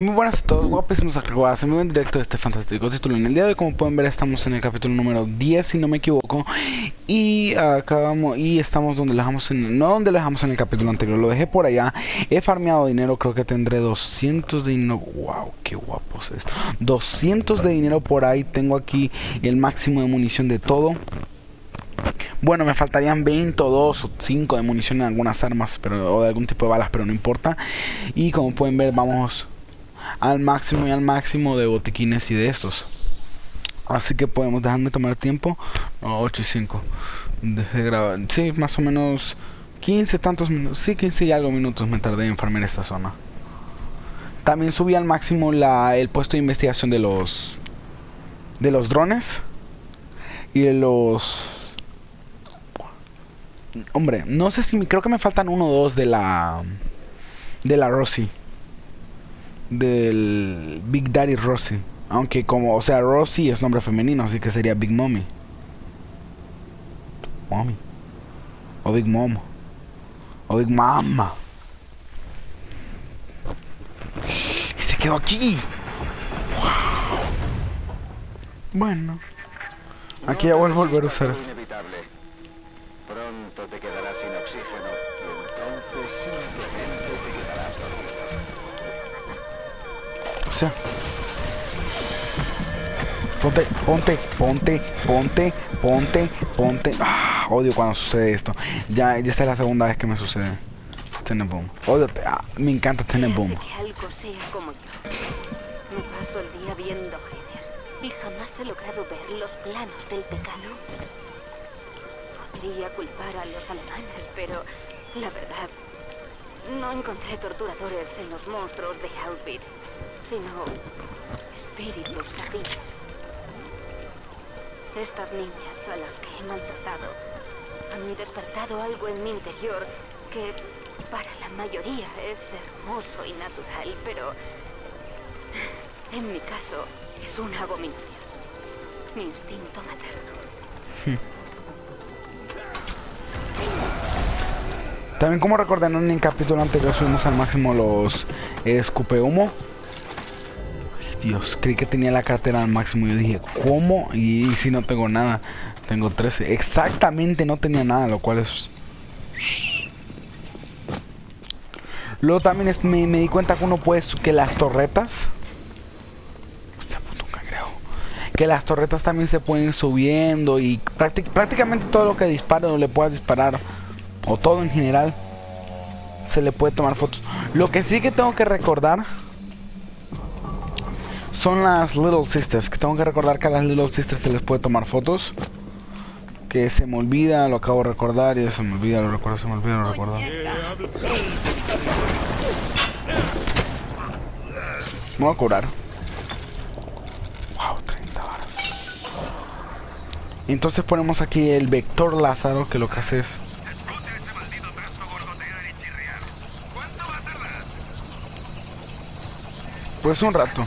Muy buenas a todos, guapísimos acrobatas, en en directo de este fantástico título. En el día de hoy, como pueden ver, estamos en el capítulo número 10, si no me equivoco. Y acabamos, y estamos donde lo dejamos en, no donde lo dejamos en el capítulo anterior, lo dejé por allá. He farmeado dinero, creo que tendré 200 de dinero. Wow, qué guapo es esto. 200 de dinero por ahí, tengo aquí el máximo de munición de todo. Bueno, me faltarían 20 o 2 o 5 de munición en algunas armas pero, o de algún tipo de balas, pero no importa. Y como pueden ver, vamos al máximo y al máximo de botiquines y de estos. Así que podemos dejarme tomar tiempo. 8 y 5. Dejé grabar. Sí, más o menos 15 tantos minutos. Sí, 15 y algo minutos me tardé en farmar esta zona. También subí al máximo la, el puesto de investigación de los de los drones y de los hombre no sé si creo que me faltan uno o dos de la de la Rosy del Big Daddy Rossi. Aunque como, o sea, Rossi es nombre femenino, así que sería Big Mommy. Mommy. O Big Mom. O Big Mama. Se quedó aquí. Bueno. Aquí ya vuelvo a volver a usar. Pronto te quedarás sea. Ponte, ponte, ponte, ponte, ponte, ponte. Ah, odio cuando sucede esto. Ya, ya esta es la segunda vez que me sucede. Tenenboom. Odio, ah, me encanta Tenenboom. Que algo sea como yo. Me paso el día viendo genes y jamás he logrado ver los planos del pecado. Podría culpar a los alemanes, pero la verdad, no encontré torturadores en los monstruos de Auschwitz, sino espíritus afines. Estas niñas a las que he maltratado han despertado algo en mi interior que para la mayoría es hermoso y natural, pero en mi caso es una abominación. Mi instinto materno. También como recordarán en el capítulo anterior subimos al máximo los escupe humo. Dios, creí que tenía la cartera al máximo. Yo dije, ¿cómo? Y, si no tengo nada. Tengo 13. Exactamente no tenía nada, lo cual es... Luego también me, di cuenta que uno puede... Que las torretas... Hostia, puto, cangrejo. Que las torretas también se pueden ir subiendo y prácti- prácticamente todo lo que dispare o le puedas disparar o todo en general se le puede tomar fotos. Lo que sí que tengo que recordar son las Little Sisters, que tengo que recordar que a las Little Sisters se les puede tomar fotos. Que se me olvida, lo acabo de recordar y se me olvida, lo recuerdo, se me olvida, lo recuerdo. Me voy a curar. Wow, 30 varas. Y entonces ponemos aquí el vector Lázaro, que lo que hace es Pues un rato.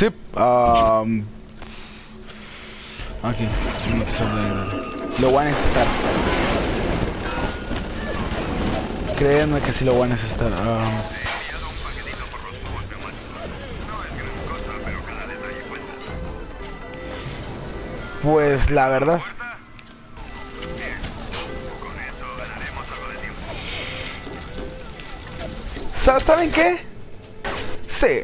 Sí. am, aquí. no te. Lo voy a necesitar. Créanme que sí lo voy a necesitar. am. Pues la verdad. Sa- ¿Saben qué? Sí.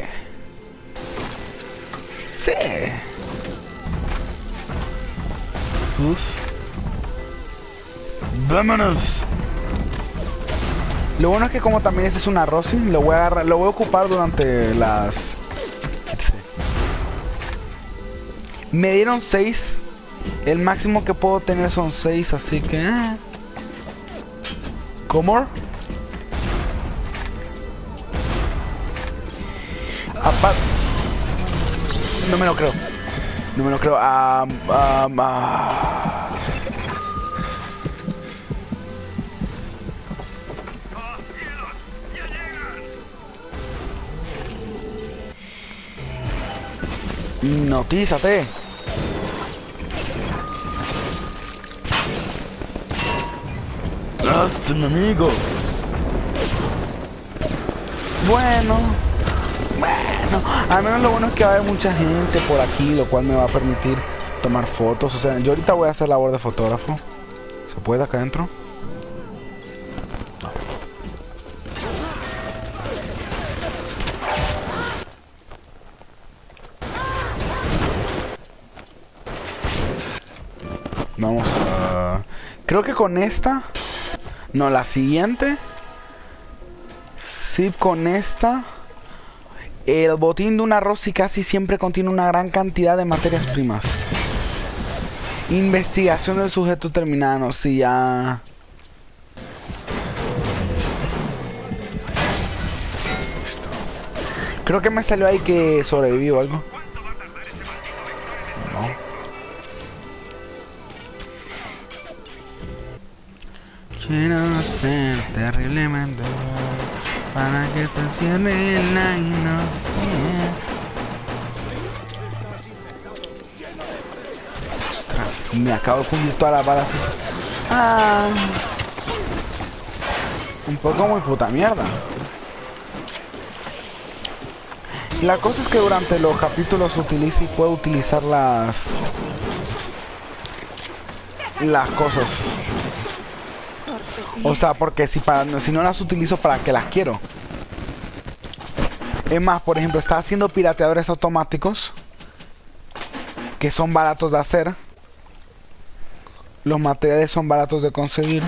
Jesús. ¡Vámonos! Lo bueno es que como también este es un arrocing, lo voy a agarrar, lo voy a ocupar durante las... Me dieron 6. El máximo que puedo tener son 6, así que... Ah. ¿Cómo? Aparte... No me lo creo. No me lo creo. Ah, ah, ah. Lástima, amigo. Bueno. Bueno. Al menos lo bueno es que va a haber mucha gente por aquí, lo cual me va a permitir tomar fotos. O sea, yo ahorita voy a hacer labor de fotógrafo. ¿Se puede acá adentro? Vamos a... Creo que con esta... No, la siguiente... Sí, con esta... El botín de un arroz y casi siempre contiene una gran cantidad de materias primas. Investigación del sujeto terminado, sí, ya... Listo. Creo que me salió ahí que sobrevivió algo. No. Quiero ser terriblemente para que se cierre la inocencia. Ostras, me acabo de fundir todas las balas. Ah, un poco muy puta mierda. La cosa es que durante los capítulos utilice y puedo utilizar las las cosas. O sea, porque si, para, si no las utilizo, ¿para qué las quiero? Es más, por ejemplo, está haciendo pirateadores automáticos. Que son baratos de hacer. Los materiales son baratos de conseguir.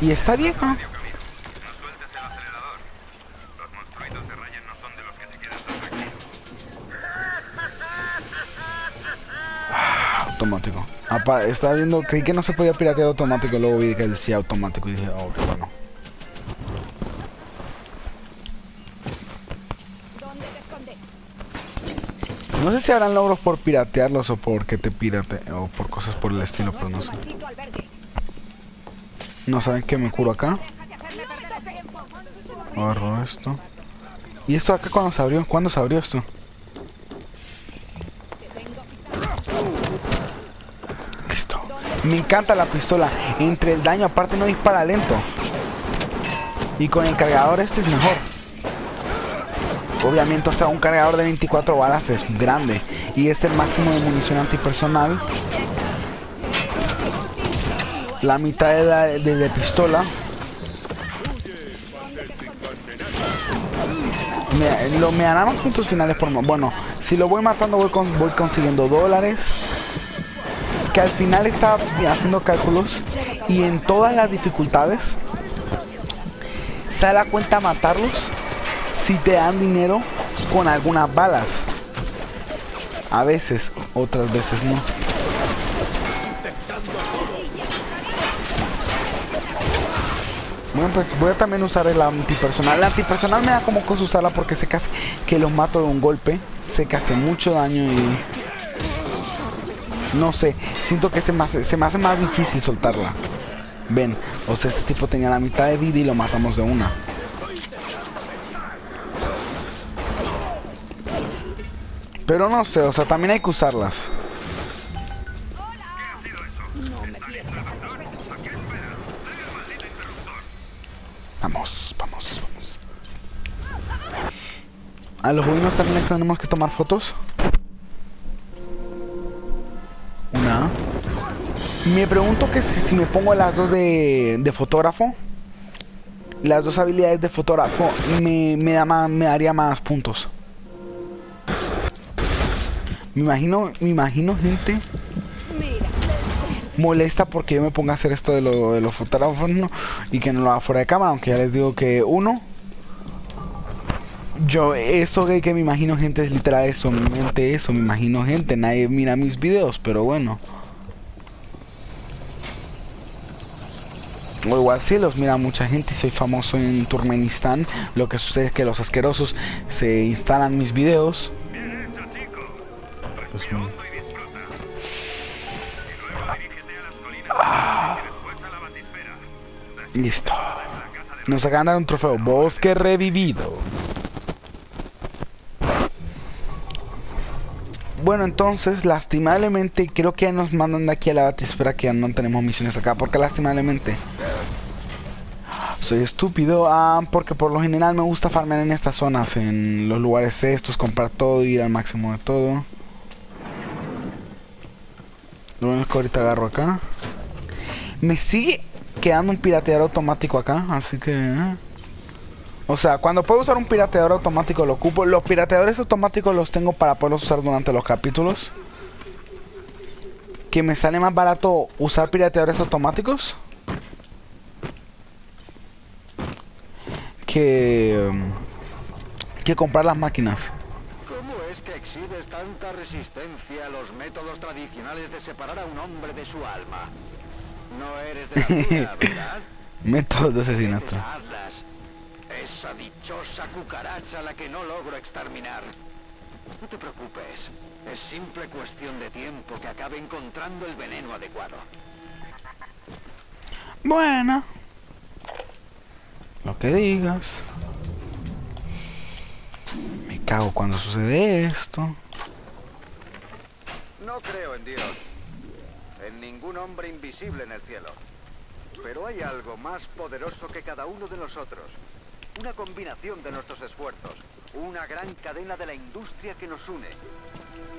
Y está bien, ¿no? Estaba viendo, creí que no se podía piratear automático, luego vi que decía automático y dije, oh, qué bueno. No sé si habrán logros por piratearlos o por que te pirate o por cosas por el estilo, pero no sé. No saben que me curo acá. Agarro esto. ¿Y esto acá cuando se abrió? ¿Cuándo se abrió esto? Me encanta la pistola. Entre el daño, aparte no dispara lento. Y con el cargador este es mejor. Obviamente, o sea, un cargador de 24 balas es grande. Y es el máximo de munición antipersonal. La mitad de la de, pistola. Me, lo, me los puntos finales por... Bueno, si lo voy matando voy, con, voy consiguiendo dólares que al final estaba haciendo cálculos y en todas las dificultades sale a cuenta matarlos si te dan dinero con algunas balas. A veces, otras veces no. Bueno, pues voy a también usar el antipersonal. El antipersonal me da como cosa usarla porque sé que, que los mato de un golpe. Sé que hace mucho daño y no sé, siento que se me, hace, más difícil soltarla. Ven, o sea, este tipo tenía la mitad de vida y lo matamos de una. Pero no sé, o sea, también hay que usarlas. Vamos, vamos, vamos. A los buenos también tenemos que tomar fotos. Me pregunto que si, me pongo las dos de, fotógrafo, las dos habilidades de fotógrafo, me, da más, me daría más puntos. Me imagino, me imagino gente molesta porque yo me ponga a hacer esto de, lo, de los fotógrafos y que no lo haga fuera de cámara, aunque ya les digo que uno, yo, eso que, que me imagino gente es literal eso, mi mente eso, me imagino gente, nadie mira mis videos, pero bueno. O igual sí, los mira mucha gente soy famoso en Turkmenistán. Lo que sucede es que los asquerosos se instalan mis videos. Pues, mm. Ah. Listo. Nos acaban de dar un trofeo. Bosque revivido. Bueno, entonces, lastimablemente, creo que nos mandan de aquí a la batisfera que ya no tenemos misiones acá. Porque lastimablemente. Soy estúpido. Ah, porque por lo general me gusta farmear en estas zonas. En los lugares estos, comprar todo, ir al máximo de todo. Lo bueno es que ahorita agarro acá. Me sigue quedando un pirateador automático acá, así que... O sea, cuando puedo usar un pirateador automático lo ocupo. Los pirateadores automáticos los tengo para poderlos usar durante los capítulos. Que me sale más barato usar pirateadores automáticos. Que... Que comprar las máquinas. ¿Cómo es que exhibes tanta resistencia a los métodos tradicionales de separar a un hombre de su alma? No eres de la tuya, ¿verdad? Métodos de asesinato. Dichosa cucaracha la que no logro exterminar. No te preocupes, es simple cuestión de tiempo que acabe encontrando el veneno adecuado. Bueno. Lo que digas. Me cago cuando sucede esto. No creo en Dios, en ningún hombre invisible en el cielo. Pero hay algo más poderoso que cada uno de nosotros. Una combinación de nuestros esfuerzos. Una gran cadena de la industria que nos une.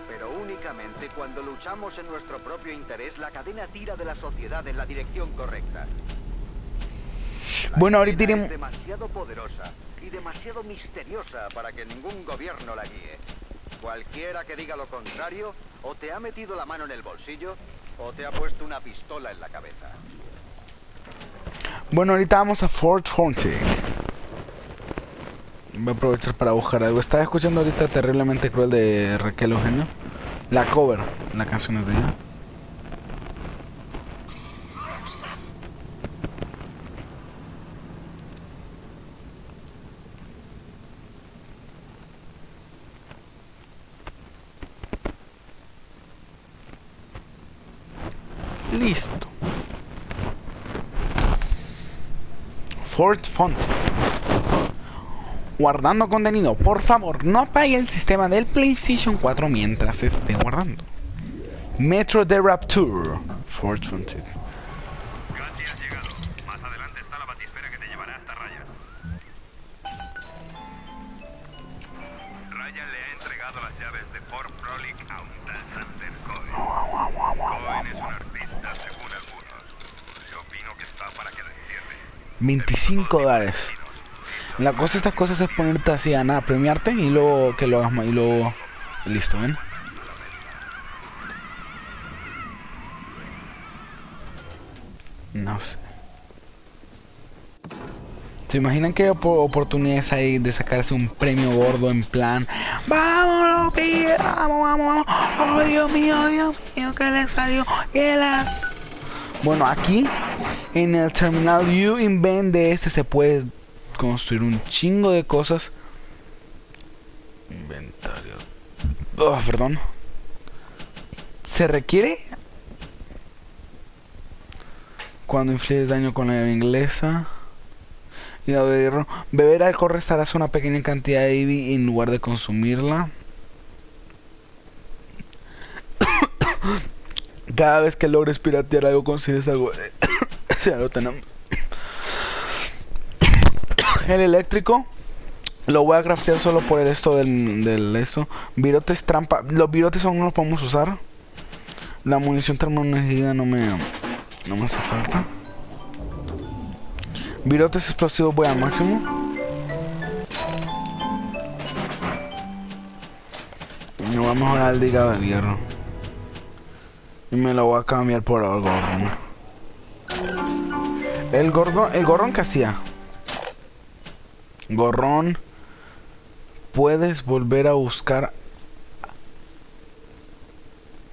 Pero únicamente cuando luchamos en nuestro propio interés, la cadena tira de la sociedad en la dirección correcta. La Bueno, ahorita es demasiado poderosa y demasiado misteriosa para que ningún gobierno la guíe. Cualquiera que diga lo contrario, o te ha metido la mano en el bolsillo, o te ha puesto una pistola en la cabeza. Bueno, ahorita vamos a Fort Haunted. Voy a aprovechar para buscar algo. Estaba escuchando ahorita Terriblemente Cruel de Raquel Eugenio. La cover, la canción es de ella. Listo. Fort Font. Guardando contenido. Por favor, no apague el sistema del PlayStation 4 mientras esté guardando. Metro de Rapture. Fort Fronted. Casi has llegado. Más adelante está la batisfera que te llevará hasta Ryan. Ryan le ha entregado las llaves de Fort Frolic a un tal Sander Cohen. Cohen es un artista, según algunos. Yo opino que está para que lo encierre. 25 dólares. La cosa de estas cosas es ponerte así a nada, premiarte y luego que lo hagas más y luego listo, ¿ven? No sé. ¿Se imaginan que hay op- oportunidades hay de sacarse un premio gordo en plan ¡Vámonos, pibe! ¡Vamos, vamos, vamos! ¡Oh, Dios mío, Dios mío! ¿Qué le salió? ¿Qué la...? Bueno, aquí en el Terminal U Invent de este se puede construir un chingo de cosas. Inventario. Oh, perdón. Se requiere cuando infliges daño con la inglesa. Y a ver, beber alcohol restarás una pequeña cantidad de IBI en lugar de consumirla. Cada vez que logres piratear algo consigues algo. ya lo tenemos. El eléctrico lo voy a craftear solo por el esto del, del eso. Virotes trampa. Los virotes aún no los podemos usar. La munición termoenergía no me no me hace falta. Virotes explosivos voy al máximo. Me voy a mejorar el de de hierro. Y me lo voy a cambiar por el gorrón. El gorrón, el gorrón que hacía. Gorrón. Puedes volver a buscar.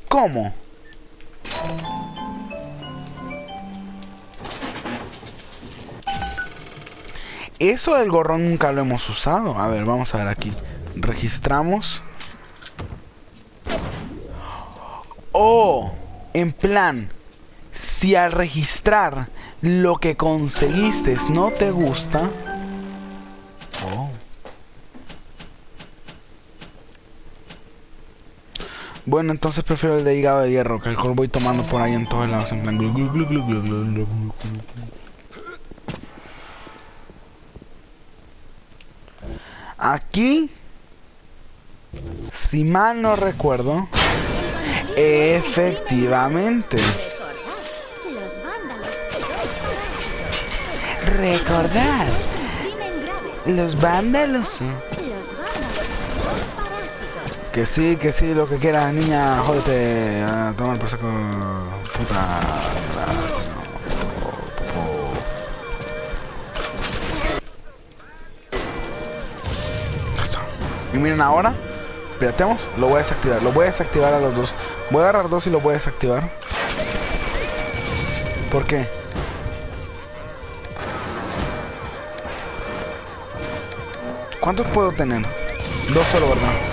¿Cómo? eso del gorrón nunca lo hemos usado. A ver, vamos a ver aquí. Registramos. Oh, en plan, si al registrar lo que conseguiste no te gusta. Bueno, entonces prefiero el de hígado de hierro, que el cual voy tomando por ahí en todos lados, en plan. Aquí, si mal no recuerdo, efectivamente, grave. los vándalos. Que sí, que sí, lo que quieras, niña, jódete a tomar por saco, puta. Y miren ahora, piratemos, lo voy a desactivar, lo voy a desactivar a los dos. Voy a agarrar dos y lo voy a desactivar. ¿Por qué? ¿Cuántos puedo tener? Dos solo, ¿verdad?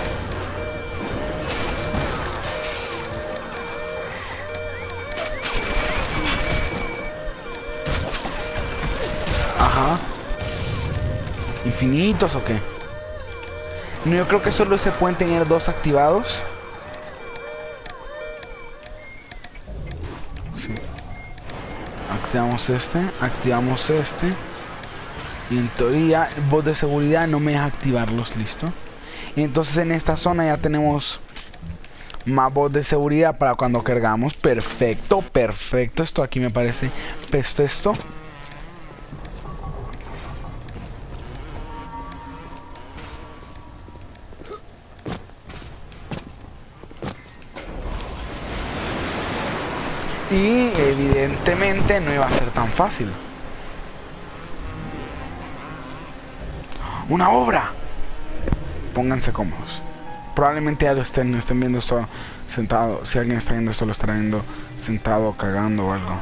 ¿Infinitos o qué? No, yo creo que solo se pueden tener dos activados. Activamos este, activamos este. Y en teoría, bot de seguridad no me deja activarlos, listo. Entonces en esta zona ya tenemos más bot de seguridad para cuando cargamos. Perfecto, perfecto. Esto aquí me parece perfecto. Evidentemente no iba a ser tan fácil. ¡Una obra! Pónganse cómodos. Probablemente ya lo estén, estén viendo esto sentado. Si alguien está viendo esto, lo estará viendo sentado, cagando o algo.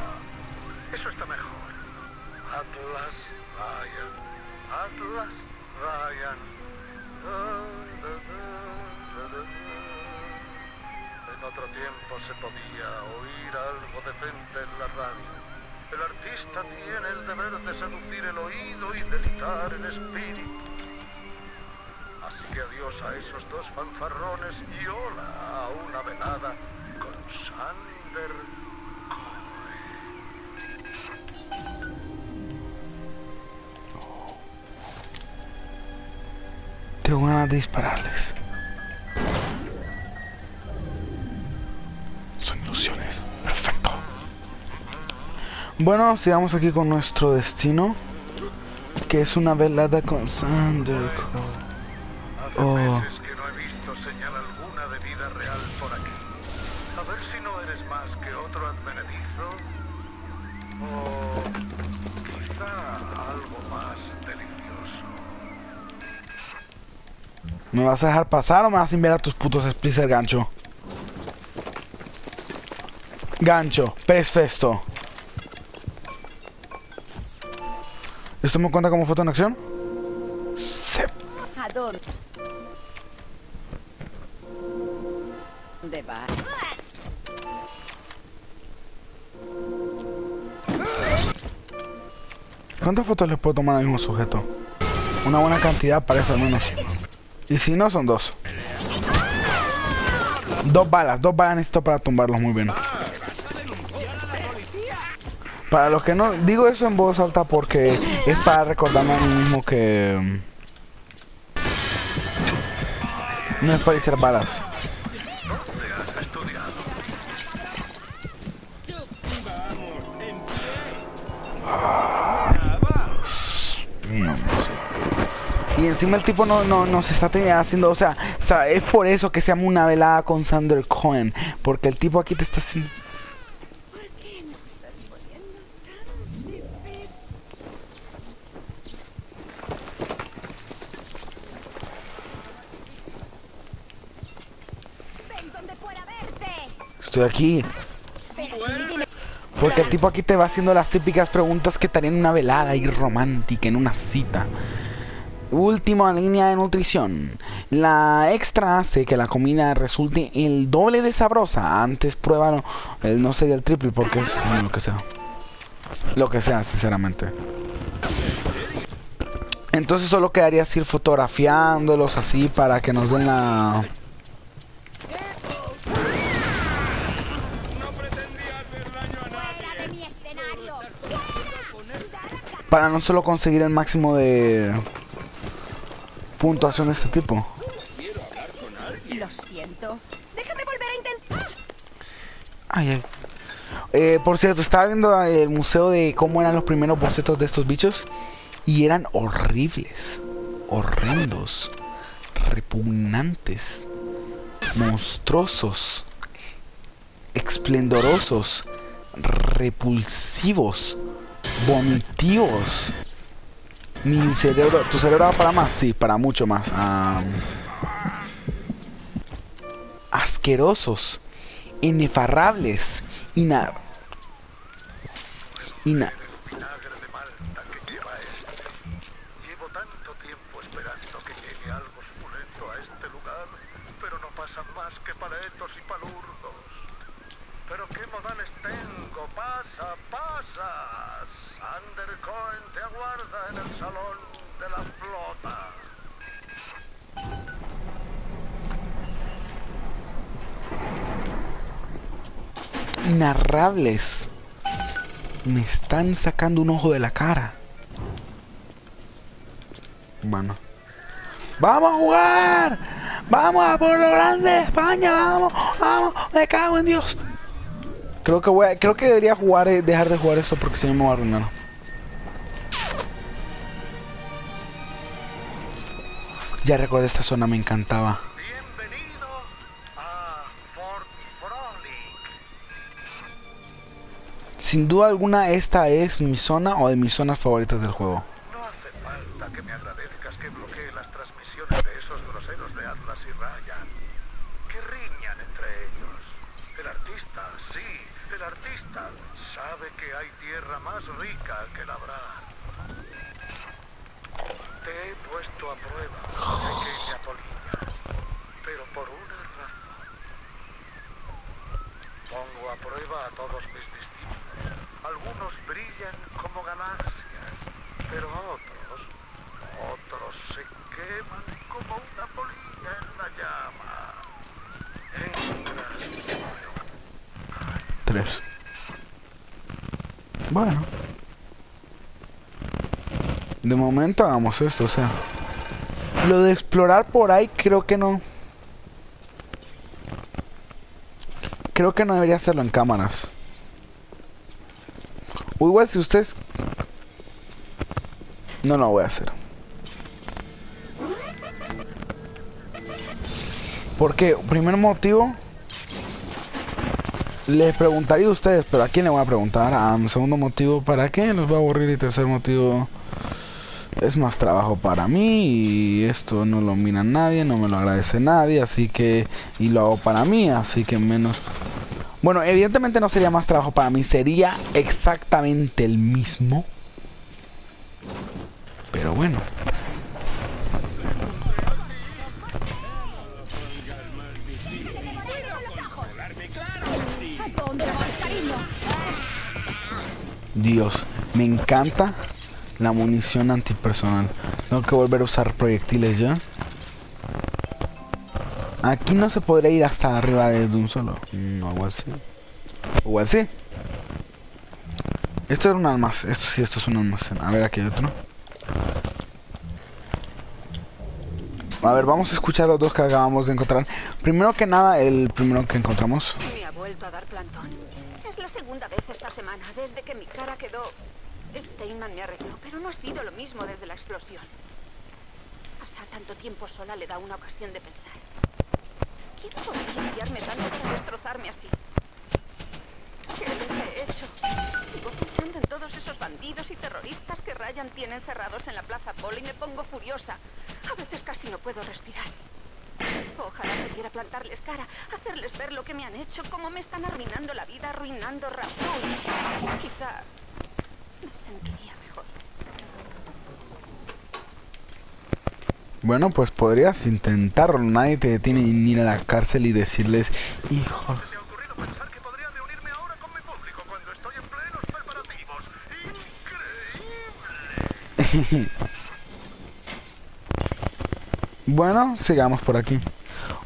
Tiempo se podía oír algo decente en la radio. El artista tiene el deber de seducir el oído y deleitar el espíritu. Así que adiós a esos dos fanfarrones y hola a una velada con Sander Tengo ganas de dispararles. Bueno, sigamos aquí con nuestro destino. Que es una velada con Sander. Oh. meses que no he visto señal alguna de vida real por aquí. A ver si no eres más que otro advenedizo. O quizá algo más delicioso. ¿Me vas a dejar pasar o me vas a enviar a tus putos splicer gancho? Gancho, pez festo. ¿Esto me cuenta como foto en acción? Sí. ¿A dónde? ¿Dónde vas? ¿Cuántas fotos le puedo tomar al mismo sujeto? Una buena cantidad parece al menos. Y si no, son dos. Dos balas, dos balas necesito para tumbarlos muy bien. Para los que no, digo eso en voz alta porque es para recordarme a mí mismo que... No es para hacer balas. Y encima el tipo no, no, se está haciendo, o sea, o sea, es por eso que se llama una velada con Sander Cohen, porque el tipo aquí te está haciendo... Estoy aquí. Porque el tipo aquí te va haciendo las típicas preguntas que te harían en una velada y romántica, en una cita. Última línea de nutrición. La extra hace que la comida resulte el doble de sabrosa. Antes pruébalo. No sería el triple porque es lo que sea. Lo que sea, sinceramente. Entonces solo quedaría así ir fotografiándolos así para que nos den la... Para no solo conseguir el máximo de puntuación de este tipo. Lo siento. Déjame volver a intentar. Ay, ay. Eh, por cierto, estaba viendo el museo de cómo eran los primeros bocetos de estos bichos y eran horribles, horrendos, repugnantes, monstruosos, esplendorosos, repulsivos, vomitivos. Mi cerebro, ¿tu cerebro va para más? Sí, para mucho más. Ah, asquerosos, inefarrables, ina... ina... vinagre de Malta que lleva este. Llevo tanto tiempo esperando que llegue algo suculento a este lugar, pero no pasan más que paletos y palurdos. Pero qué modales tengo, pasa, pasa. Sander Cohen te aguarda en el salón de la flota. inarrables. Me están sacando un ojo de la cara. Bueno. ¡Vamos a jugar! ¡Vamos a por lo grande de España! ¡Vamos! ¡Vamos! ¡Me cago en Dios! Creo que voy a- creo que debería jugar, eh, dejar de jugar esto porque si no me voy a arruinar. Ya recuerdo esta zona, me encantaba. Bienvenido a Fort Frolic. Sin duda alguna esta es mi zona o de mis zonas favoritas del juego. No hace falta que me agradezcas que bloquee las transmisiones de esos groseros de Atlas y Ryan. Que riñan entre ellos. El artista, sí, el artista, sabe que hay tierra más rica que labrar. Te he puesto a prueba, pequeña polilla, pero por una razón. Pongo a prueba a todos mis discípulos. Algunos brillan como galaxias, pero otros, otros se queman como una polilla en la llama. Entra, Tres. Bueno. De momento hagamos esto, o sea. Lo de explorar por ahí creo que no. Creo que no debería hacerlo en cámaras. O igual si ustedes... No lo voy a hacer. Porque, primer motivo, les preguntaría a ustedes, pero ¿a quién le voy a preguntar? A mi segundo motivo, ¿para qué? Los voy a aburrir. Y tercer motivo, es más trabajo para mí. Y esto no lo mira nadie, no me lo agradece nadie. Así que, y lo hago para mí, así que menos. Bueno, evidentemente no sería más trabajo para mí, sería exactamente el mismo. Pero bueno. Dios, me encanta la munición antipersonal. Tengo que volver a usar proyectiles ya. Aquí no se podría ir hasta arriba de un solo. No, algo así. O así. Esto era un almacén. Esto sí, esto es un almacén. A ver, aquí hay otro. A ver, vamos a escuchar los dos que acabamos de encontrar. Primero que nada, el primero que encontramos. Me ha vuelto a dar plantón. Es la segunda vez esta semana, desde que mi cara quedó... Steinman me arregló, pero no ha sido lo mismo desde la explosión. Pasar tanto tiempo sola le da una ocasión de pensar. ¿Quién podría odiarme tanto para destrozarme así? ¿Qué les he hecho? Sigo pensando en todos esos bandidos y terroristas que Ryan tiene encerrados en la Plaza Polo y me pongo furiosa. A veces casi no puedo respirar. Ojalá pudiera plantarles cara, hacerles ver lo que me han hecho, cómo me están arruinando la vida, arruinando Raúl. Quizá. Bueno, pues podrías intentarlo. Nadie te detiene ni ir a la cárcel y decirles, hijo. Bueno, sigamos por aquí.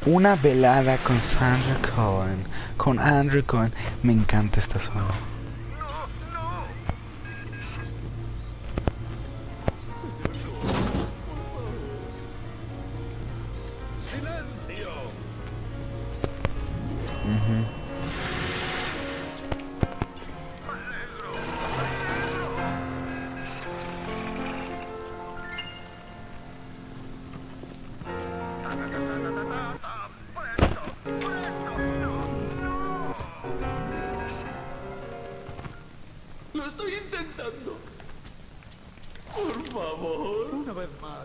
Una velada con Sandra Cohen. Con Andrew Cohen. Me encanta esta zona.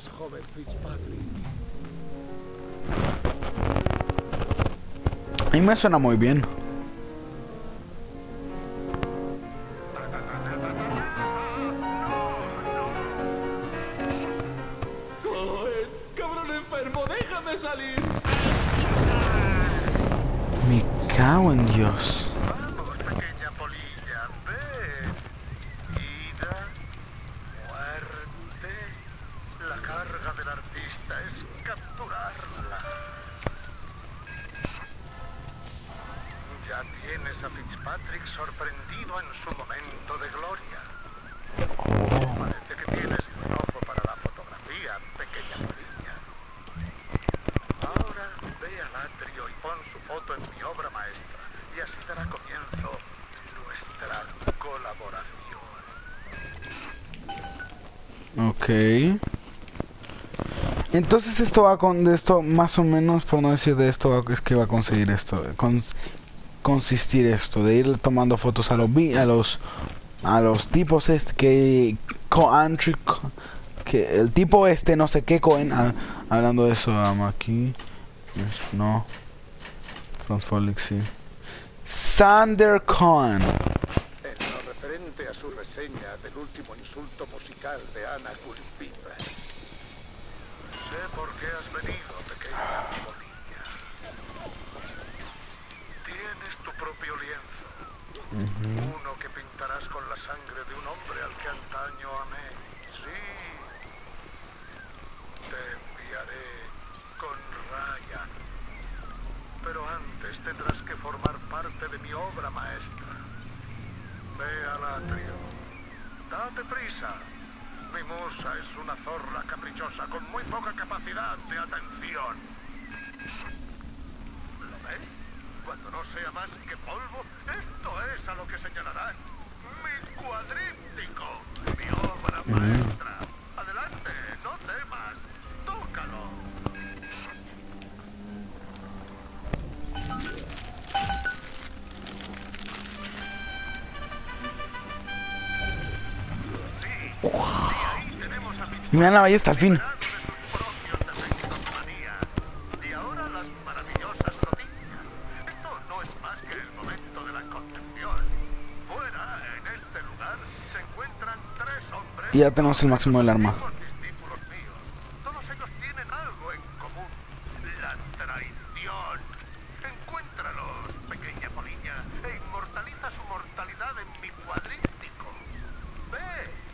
Vez más, joven Fitzpatrick. Y me suena muy bien. Entonces esto va con de esto más o menos por no decir de esto es que va a conseguir esto, con, consistir esto de ir tomando fotos a los a los a los tipos este que co Andrew Co- que el tipo este no sé qué Cohen ah, hablando de eso um, aquí no Transfolic sí Sander Cohen referente a su reseña del último insulto musical de Culpiper. Sé por qué has venido, pequeña polilla. Tienes tu propio lienzo. Uno que pintarás con la sangre de un hombre al que antaño amé. Sí. Te enviaré con Ryan. Pero antes tendrás que formar parte de mi obra maestra. Ve al atrio. Date prisa. Es una zorra caprichosa con muy poca capacidad de atención. ¿Lo ves? Cuando no sea más que polvo, esto es a lo que señalarán. Mi cuadríptico, mi obra maestra. Y me dan la ballesta al fin. Y ya tenemos el máximo del arma con discípulos míos. Todos ellos tienen algo en común. La traición. Encuéntralos, pequeña polilla, e inmortaliza su mortalidad en mi cuadríptico. Ve.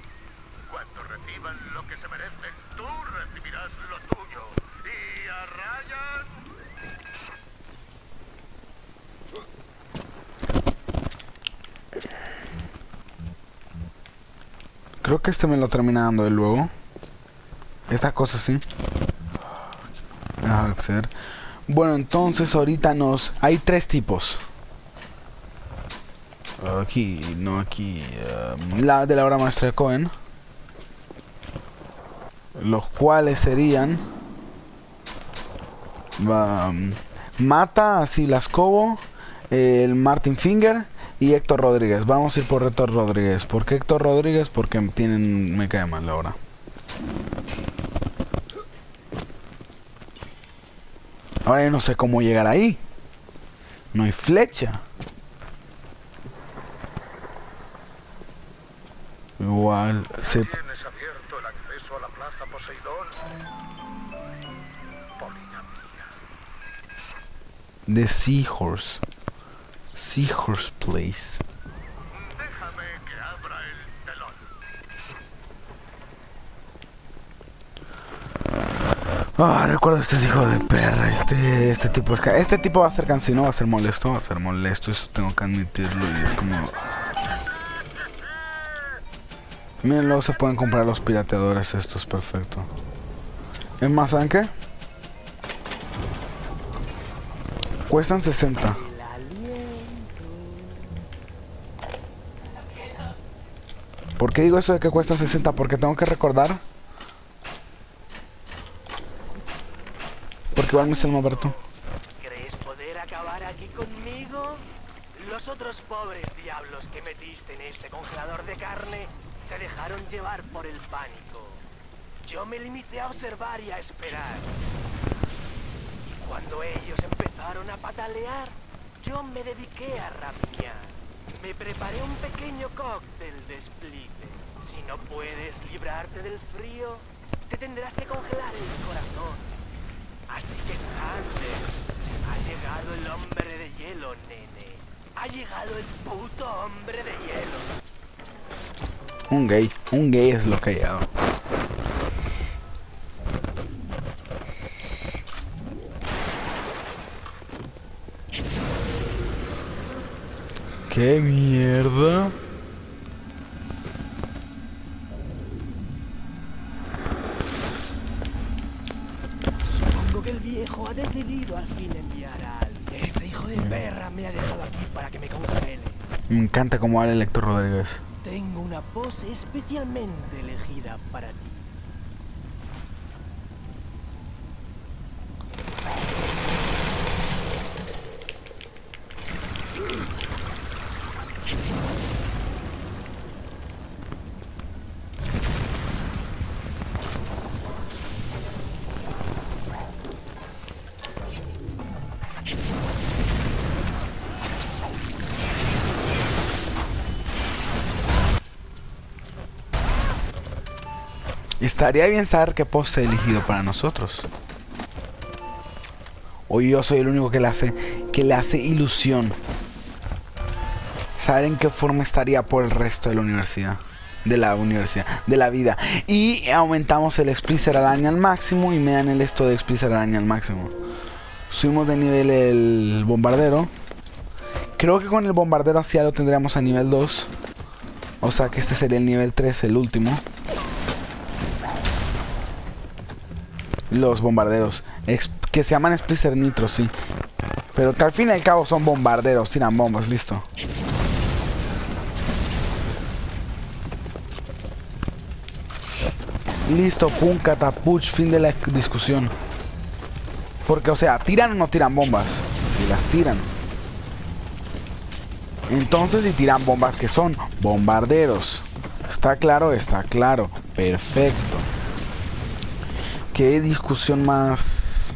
Cuando reciban lo que se merecen, tú recibirás lo tuyo. Y a Ryan... Creo que este me lo termina dando de luego. Esta cosa sí. De ser. Bueno, entonces ahorita nos... Hay tres tipos. Aquí, no aquí. um, la de la obra maestra de Cohen. Los cuales serían... um, Mata, así las Cobo, el Martin Finger y Héctor Rodríguez. Vamos a ir por Héctor Rodríguez. ¿Por qué Héctor Rodríguez? Porque tienen, me cae mal ahora. Ahora yo no sé cómo llegar ahí. No hay flecha. Igual, se... The Seahorse. Seahorse Place. Déjame que abra el telón. Ah, recuerdo este hijo de perra, este, este tipo es este tipo va a ser cansino, va a ser molesto, va a ser molesto, eso tengo que admitirlo y es como... Miren, luego se pueden comprar los pirateadores, esto es perfecto. Es más, ¿saben qué? Cuestan 60. ¿Por qué digo eso de que cuestan 60? Porque tengo que recordar Porque igual me sale más barato. ¿Crees poder acabar aquí conmigo? Los otros pobres diablos que metiste en este congelador de carne se dejaron llevar por el pánico. Yo me limité a observar y a esperar. Y cuando ellos empezaron a patalear, yo me dediqué a rapiñar. Me preparé un pequeño cóctel de splitter. Si no puedes librarte del frío, te tendrás que congelar el corazón. Así que Sander, ha llegado el hombre de hielo, nene. Ha llegado el puto hombre de hielo. Un gay, un gay es lo que ha. ¿Qué mierda? Supongo que el viejo ha decidido al fin enviar a alguien. Ese hijo de perra me ha dejado aquí para que me congele. Me encanta cómo habla Héctor Rodríguez. Tengo una pose especialmente elegida para ti. Estaría bien saber qué post he elegido para nosotros. O yo soy el único que le hace, que le hace ilusión. Saber en qué forma estaría por el resto de la universidad. De la universidad, de la vida. Y aumentamos el Splicer araña al máximo y me dan el esto de Splicer araña al máximo. Subimos de nivel el bombardero. Creo que con el bombardero ya lo tendríamos a nivel 2. O sea que este sería el nivel 3, el último. Los bombarderos. Que se llaman Splicer Nitro, sí. Pero que al fin y al cabo son bombarderos. Tiran bombas, listo. Listo, pum, catapuch, fin de la discusión. Porque, o sea, ¿tiran o no tiran bombas? Si las tiran. Entonces, si tiran bombas, que son? Bombarderos. ¿Está claro? Está claro. Perfecto. Qué discusión más...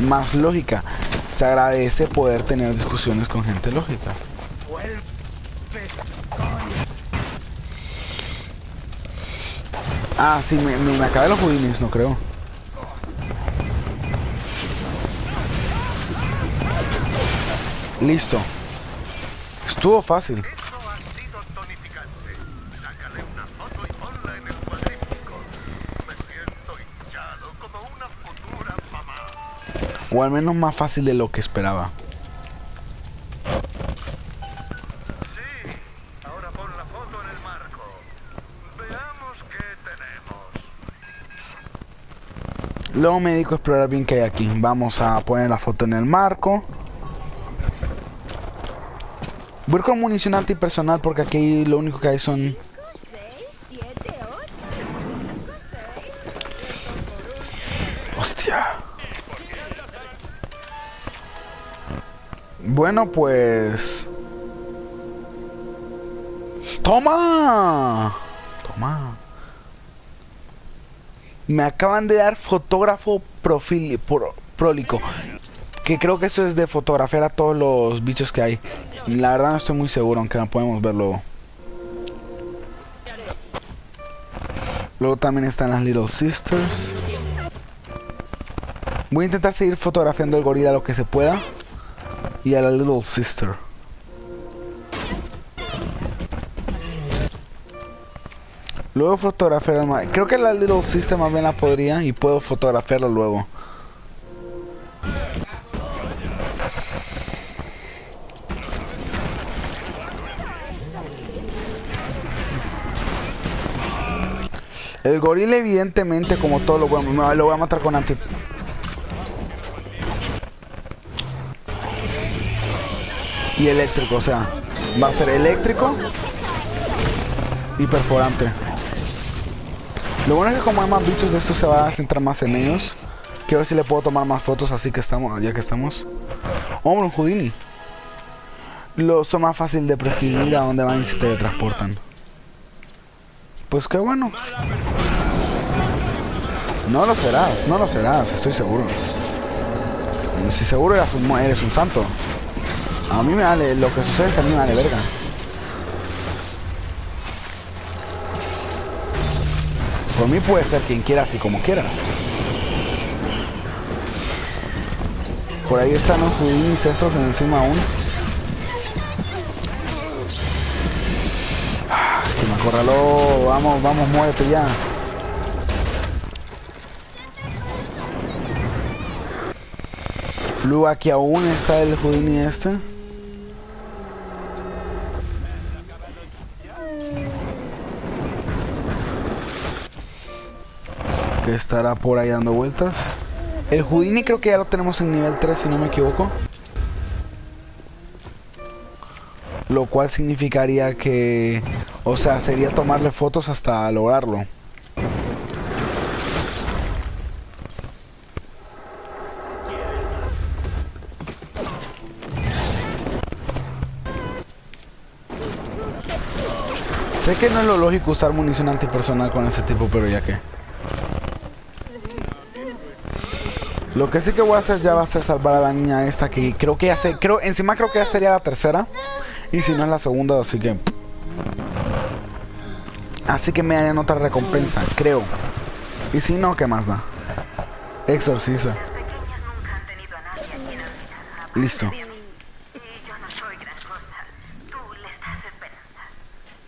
Más lógica. Se agradece poder tener discusiones con gente lógica. Ah, sí, me, me, los budines, no creo. Listo. Estuvo fácil. Eso ha sido tonificante. Sácale una foto y ponla en el cuadrífico. Me siento hinchado como una futura mamá. O al menos más fácil de lo que esperaba. Sí, ahora pon la foto en el marco. Veamos qué tenemos. Luego me dedico a explorar bien qué hay aquí. Vamos a poner la foto en el marco. Voy con munición antipersonal porque aquí lo único que hay son... Bueno, pues... ¡Toma! Toma. Me acaban de dar fotógrafo profil, pro- prólico. Que creo que eso es de fotografiar a todos los bichos que hay. La verdad no estoy muy seguro, aunque no podemos ver luego. Luego también están las Little Sisters. Voy a intentar seguir fotografiando el gorila lo que se pueda. Y a la Little Sister. Luego fotografiar ma- Creo que la Little Sister más bien la podría y puedo fotografiarlo luego. El gorila evidentemente como todo lo voy a, lo voy a matar con anti... Y eléctrico, o sea, va a ser eléctrico y perforante. Lo bueno es que como hay más bichos de estos se va a centrar más en ellos. Quiero ver si le puedo tomar más fotos así que estamos, ya que estamos. Hombre, un Houdini. Lo, son más fácil de presidir a dónde van y se teletransportan. Pues qué bueno. No lo serás, no lo serás, estoy seguro. Si seguro eres un, eres un santo. A mí me vale, lo que sucede mí me vale verga. Por mí puede ser quien quieras y como quieras. Por ahí están los Houdinis esos encima aún. Ah, Que me acorraló. Vamos, vamos, muévete ya. Luego aquí aún está el Houdini este. Que estará por ahí dando vueltas. El Houdini creo que ya lo tenemos en nivel 3 si no me equivoco. Lo cual significaría que... O sea, sería tomarle fotos hasta lograrlo. Sé que no es lo lógico usar munición antipersonal con ese tipo, pero ya que. Lo que sí que voy a hacer ya va a ser salvar a la niña esta que creo que ya sé, creo, encima creo que ya sería la tercera. Y si no es la segunda, así que. Así que me harían otra recompensa, creo. Y si no, ¿qué más da? Exorciza. pequeñas nunca han tenido a nadie a quien olvidar. Listo. Y yo no soy gran cosa. Tú les das esperanza.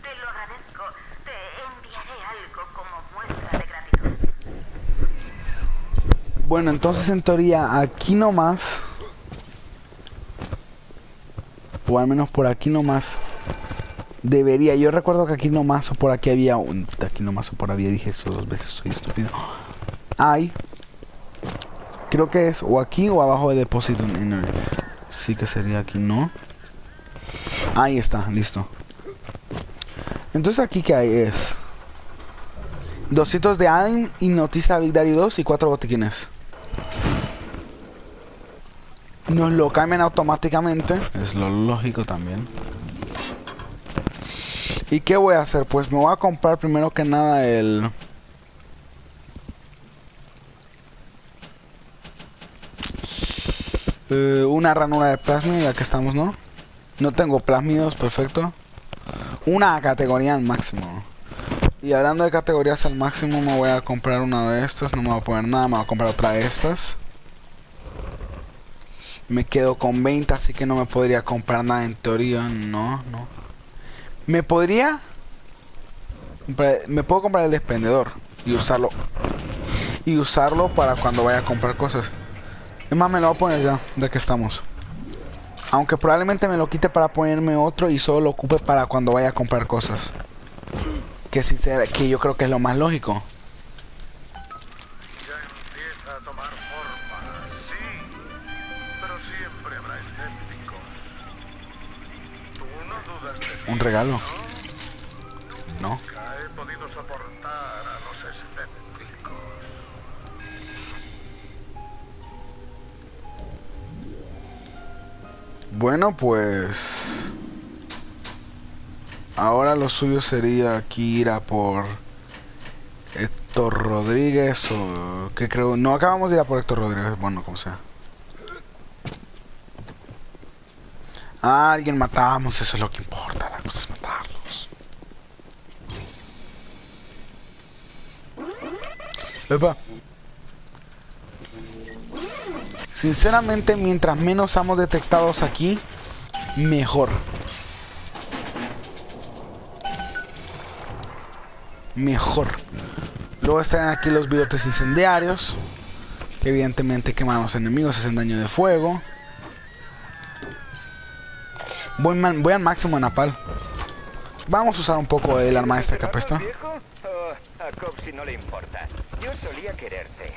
Te lo agradezco. Te enviaré algo como muestra de gratitud. Bueno, entonces en teoría aquí nomás. O al menos por aquí nomás. Debería. Yo recuerdo que aquí nomás o por aquí había un. Aquí nomás o por había dije eso dos veces. Soy estúpido. Hay. Creo que es o aquí o abajo de depósito Sí que sería aquí, ¿no? Ahí está, listo. Entonces aquí que hay es. Dos hitos de Aim y noticia Big Daddy 2 y cuatro botiquines. Nos lo cambian automáticamente. Es lo lógico también. ¿Y qué voy a hacer? Pues me voy a comprar primero que nada el... Eh, una ranura de plasmid, ya que estamos, ¿no? No tengo plasmidos, perfecto. Una categoría al máximo. Y hablando de categorías al máximo, me voy a comprar una de estas. No me voy a poner nada, me voy a comprar otra de estas. Me quedo con 20, así que no me podría comprar nada en teoría. No, no. Me podría... Me puedo comprar el despendedor y usarlo. Y usarlo para cuando vaya a comprar cosas. Es más, me lo voy a poner ya, de que estamos. Aunque probablemente me lo quite para ponerme otro y solo lo ocupe para cuando vaya a comprar cosas. Que, sincera- que yo creo que es lo más lógico. Un regalo. No. Bueno, pues... Ahora lo suyo sería aquí ir a por... Héctor Rodríguez o que creo no acabamos de ir a por Héctor Rodríguez bueno como sea alguien matamos eso es lo que importa la cosa es matarlos sinceramente mientras menos seamos detectados aquí mejor mejor Luego están aquí los bigotes incendiarios. Que evidentemente queman a los enemigos, hacen daño de fuego. Voy, man- voy al máximo en Napal. Vamos a usar un poco el arma esta que viejo? Oh, a Copsy no le importa. Yo solía quererte.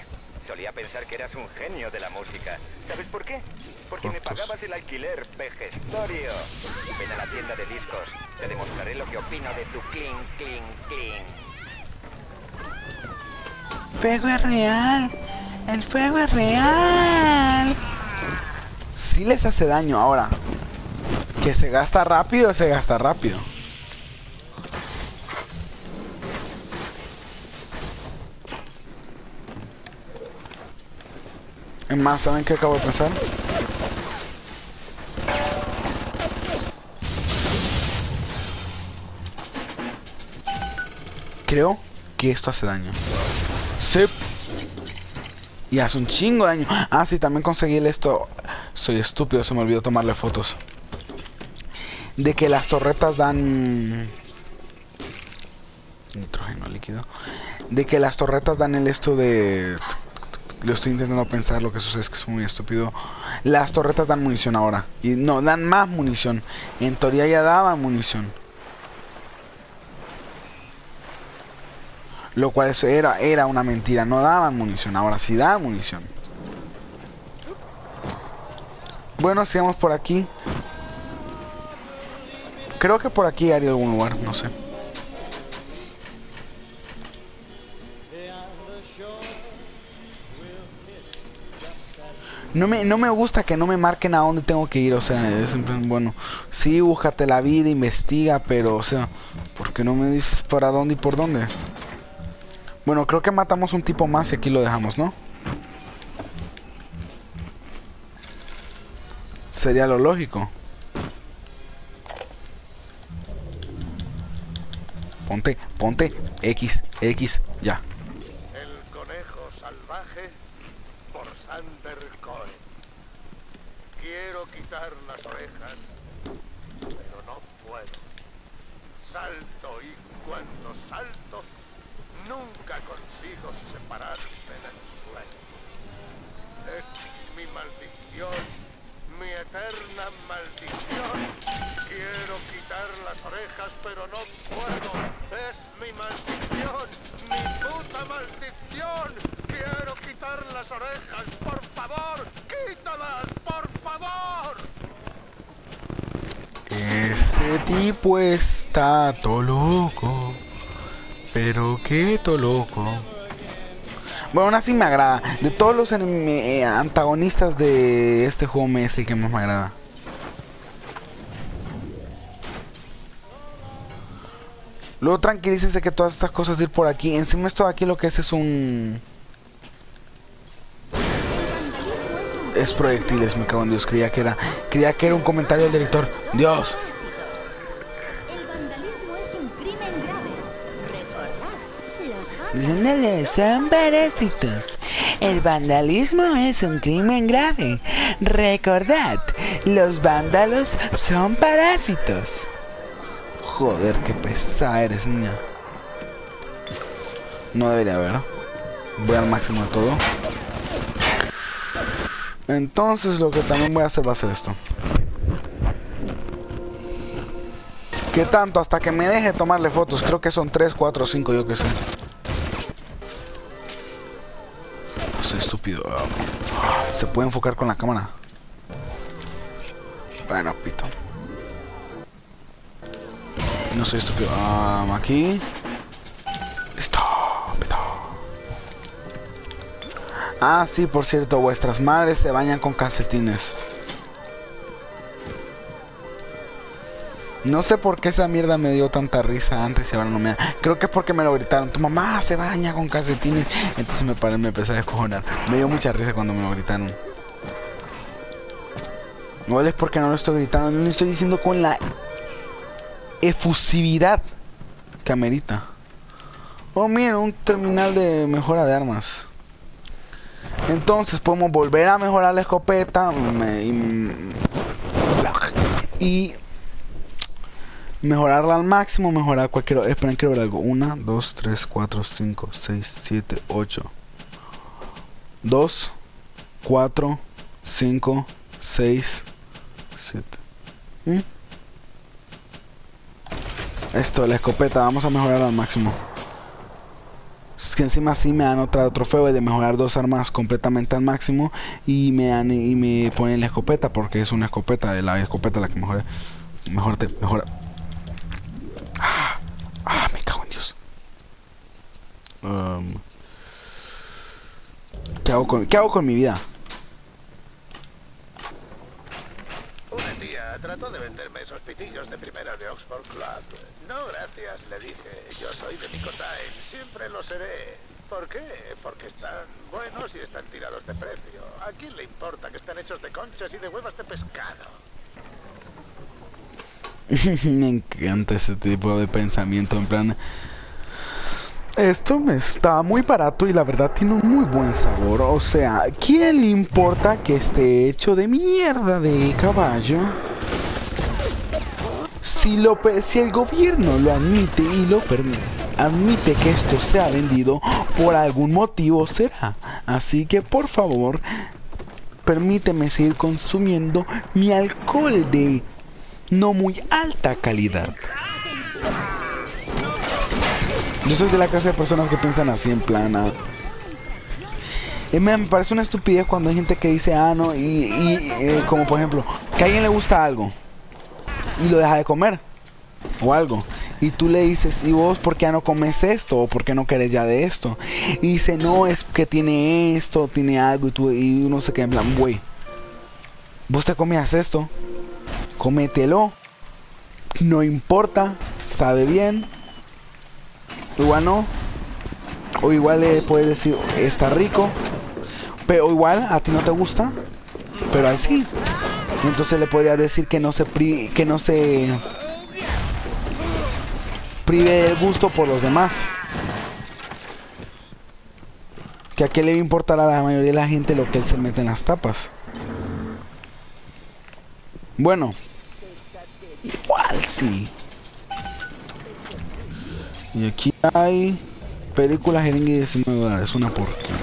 Solía pensar que eras un genio de la música. ¿Sabes por qué? Porque me pagabas el alquiler, vejestorio. Ven a la tienda de discos. Te demostraré lo que opino de tu clean, clean, clean. Fuego es real. El fuego es real. Sí les hace daño ahora. Que se gasta rápido, se gasta rápido. Es más, ¿saben qué acabo de pensar? Creo que esto hace daño. Sí. Y hace un chingo de daño. Ah, sí, también conseguí esto. Soy estúpido, se me olvidó tomarle fotos. De que las torretas dan... Nitrógeno líquido. De que las torretas dan el esto de... Lo estoy intentando pensar, lo que sucede es que es muy estúpido. Las torretas dan munición ahora. Y no, dan más munición. En teoría ya daban munición. Lo cual eso era, era una mentira. No daban munición. Ahora sí dan munición. Bueno, sigamos por aquí. Creo que por aquí haría algún lugar, no sé. No me, no me gusta que no me marquen a dónde tengo que ir, o sea, es bueno, sí, búscate la vida, investiga, pero, o sea, ¿por qué no me dices para dónde y por dónde? Bueno, creo que matamos un tipo más y aquí lo dejamos, ¿no? Sería lo lógico. Ponte, ponte, X, X, ya. El conejo salvaje por Sander Cohen. Quiero quitar las orejas, pero no puedo. Salto y cuando salto, nunca consigo separarme del suelo. Es mi maldición, mi eterna maldición. Quiero quitar las orejas, pero no puedo. Es mi maldición, mi puta maldición. Quiero quitar las orejas, por favor. Quítalas, por favor. Ese tipo está todo loco. Pero qué todo loco. Bueno, aún así me agrada. De todos los eh, antagonistas de este juego me es el que más me agrada. Luego tranquilícese que todas estas cosas de ir por aquí. Encima esto de aquí lo que es es un... Es proyectiles, me cago en Dios. Creía que era... Creía que era un comentario del director. Dios. Son parásitos. El vandalismo es un crimen grave. Recordad, los vándalos son parásitos. Joder, qué pesada eres, niña. No debería haber. Voy al máximo de todo. Entonces lo que también voy a hacer va a ser esto. ¿Qué tanto? Hasta que me deje tomarle fotos. Creo que son 3, 4, 5, yo qué sé. Soy estúpido. Se puede enfocar con la cámara. Bueno, pito. No soy estúpido. Ah, aquí. Listo. Pito. Ah, sí, por cierto, vuestras madres se bañan con calcetines. No sé por qué esa mierda me dio tanta risa antes y ahora no me da. Creo que es porque me lo gritaron. Tu mamá se baña con calcetines. Entonces me paré, me empecé a descojonar. Me dio mucha risa cuando me lo gritaron. No es porque no lo estoy gritando, no lo estoy diciendo con la efusividad que amerita. Oh, miren, un terminal de mejora de armas. Entonces podemos volver a mejorar la escopeta y, y mejorarla al máximo, mejorar cualquier... Esperen, quiero ver algo. 1, 2, 3, 4, 5, 6, 7, 8. 2, 4, 5, 6, 7. Esto, la escopeta, vamos a mejorarla al máximo. Es que encima sí me dan otra trofeo de mejorar dos armas completamente al máximo y me dan y me ponen la escopeta porque es una escopeta, la escopeta la que mejora. Mejor te mejora. Ah, ah, me cago en Dios. Um, ¿qué, hago con, ¿Qué hago con mi vida? Una tía trató de venderme esos pitillos de primera de Oxford Club. No, gracias, le dije. Yo soy de Nicotine, siempre lo seré. ¿Por qué? Porque están buenos y están tirados de precio. ¿A quién le importa que están hechos de conchas y de huevas de pescado? me encanta ese tipo de pensamiento en plan esto está muy barato y la verdad tiene un muy buen sabor. O sea quién le importa que esté hecho de mierda de caballo si lo si el gobierno lo admite y lo permite admite que esto sea vendido por algún motivo será. Así que por favor permíteme seguir consumiendo mi alcohol de no muy alta calidad. Yo soy de la clase de personas que piensan así en plan. ah, eh, me parece una estupidez cuando hay gente que dice, ah, no, y, y, eh, como por ejemplo, que a alguien le gusta algo y lo deja de comer o algo. Y tú le dices, ¿y vos por qué no comes esto? ¿O por qué no querés ya de esto? Y dice, no, es que tiene esto, tiene algo. Y, tú, y uno se queda en plan, güey, vos te comías esto, comételo. No importa, sabe bien. Igual no. O igual le puedes decir, está rico. Pero igual a ti no te gusta. Pero así. Entonces le podrías decir que no se pri que no se prive del gusto por los demás. Que a qué le va a importar a la mayoría de la gente lo que él se mete en las tapas. Bueno, igual sí. Y aquí hay película jeringue 19 dólares, una porquería.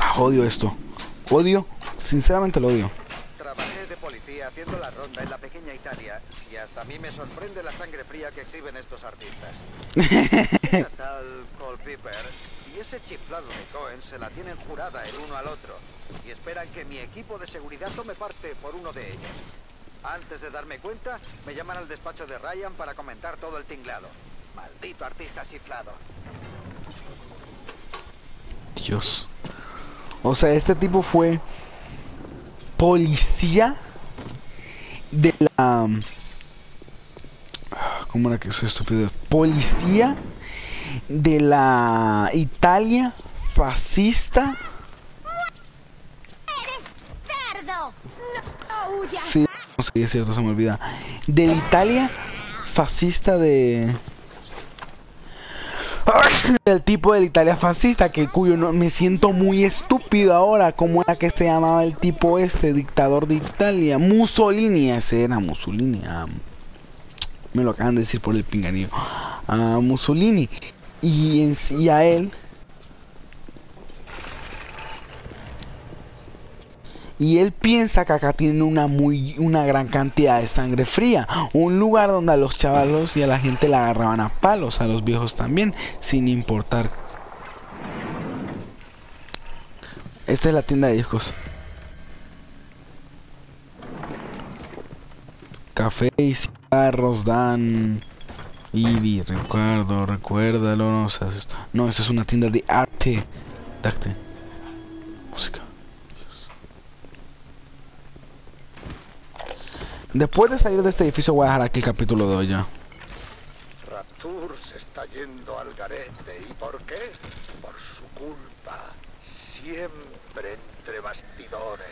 Ah, odio esto. Odio, sinceramente lo odio. Trabajé de policía haciendo la ronda en la pequeña Italia y hasta a mí me sorprende la sangre fría que exhiben estos artistas. Tal Cole Piper ese chiflado de Cohen se la tienen jurada el uno al otro y esperan que mi equipo de seguridad tome parte por uno de ellos. Antes de darme cuenta, me llaman al despacho de Ryan para comentar todo el tinglado. Maldito artista chiflado. Dios. O sea, este tipo fue policía de la... Ah, ¿Cómo era que soy estúpido? Policía de la Italia fascista. Sí, sé, es cierto, se me olvida. De la Italia fascista de... Del tipo de Italia fascista, que cuyo no, me siento muy estúpido ahora. ¿Cómo era que se llamaba el tipo este, dictador de Italia? Mussolini, ese era Mussolini. ah, me lo acaban de decir por el pinganillo. A Mussolini. Y, a él y él piensa que acá tienen una muy una gran cantidad de sangre fría, un lugar donde a los chavalos y a la gente le agarraban a palos, a los viejos también, sin importar. Esta es la tienda de discos. Café y cigarros dan Ivy, recuerdo, recuérdalo, no, o sea, es- no, eso es una tienda de arte. De arte. Música. Después de salir de este edificio voy a dejar aquí el capítulo de hoy ya. Se está yendo al garete. ¿Y por qué? Por su culpa. Siempre entre bastidores.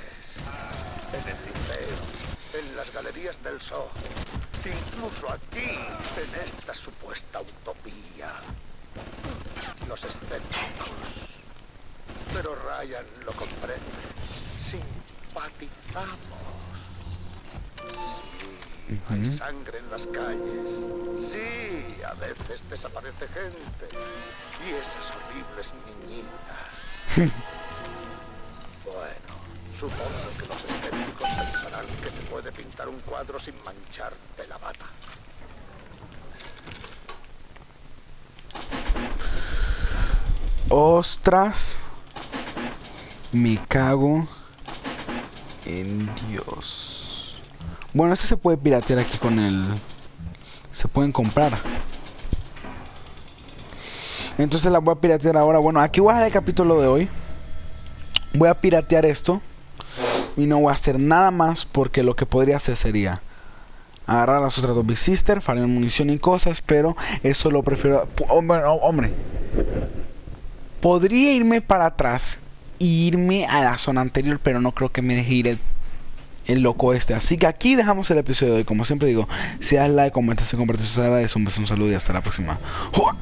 En el liceo, en las galerías del sol. Incluso aquí, en esta supuesta utopía. Los escépticos. Pero Ryan lo comprende. Simpatizamos. Sí, hay sangre en las calles. Sí, a veces desaparece gente. Y esas horribles niñitas. supongo que los escépticos pensarán que se puede pintar un cuadro sin mancharte la bata. Ostras. Me cago en Dios. Bueno, este se puede piratear aquí con el... Se pueden comprar. Entonces la voy a piratear ahora. Bueno, aquí voy a dejar el capítulo de hoy. Voy a piratear esto. Y no voy a hacer nada más porque lo que podría hacer sería agarrar a las otras dos Big Sister, farmear munición y cosas, pero eso lo prefiero... Hombre, hombre, Podría irme para atrás e irme a la zona anterior, pero no creo que me deje ir el, el loco este. Así que aquí dejamos el episodio de hoy. Como siempre digo, si das like, comenta, se comparte, se agradece. Un beso, un saludo y hasta la próxima. ¡Jua!